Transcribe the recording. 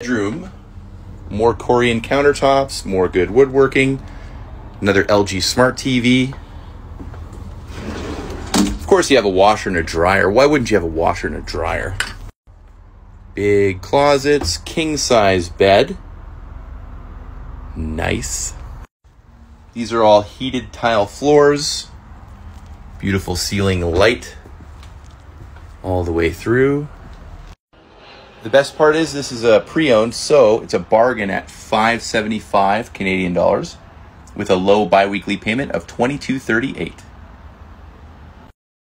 Bedroom, more Corian countertops, more good woodworking, another LG Smart TV. Of course, you have a washer and a dryer. Why wouldn't you have a washer and a dryer? Big closets, king size bed. Nice. These are all heated tile floors. Beautiful ceiling light all the way through. The best part is this is a pre-owned, so it's a bargain at 575 Canadian dollars with a low biweekly payment of 2238.